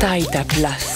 Taita Place.